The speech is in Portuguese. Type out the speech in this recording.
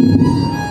Música